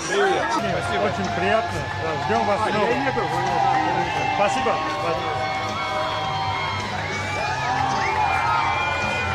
Спасибо. Очень приятно. Да, Ждем вас снова. Спасибо.